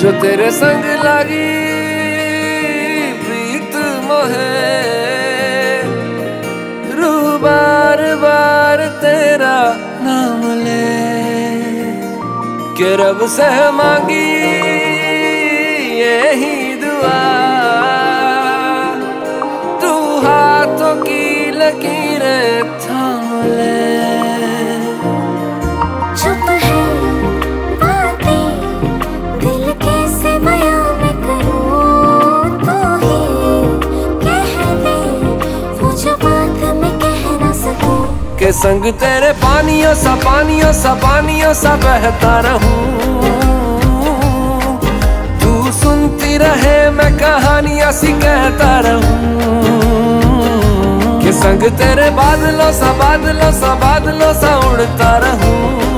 जो तेरे संग लगी प्रीत मोहे। रू बार बार तेरा नाम ले। के रब से मांगी यही दुआ। संग तेरे पानियों सा पानियों सा पानियों सा बहता रहूँ। तू सुनती रहे, मैं कहानियाँ सी कहता रहूँ। के संग तेरे बादलों सा बादलों सा बादलों सा उड़ता रहूँ।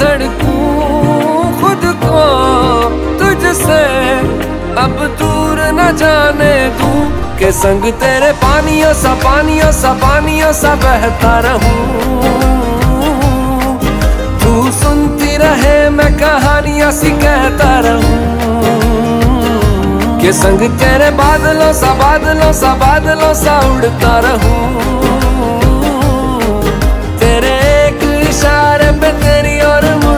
धड़कूं खुद को तुझसे। अब दूर न जाने दूँ के संग तेरे पानियों सा पानियों सा पानियों सा बहता रहूँ। तू सुनती रहे, मैं कहानियाँ सी कहता रहूँ। के संग तेरे बादलों सा बादलों सा बादलों सा उड़ता रहूँ। arrepentir y orgullo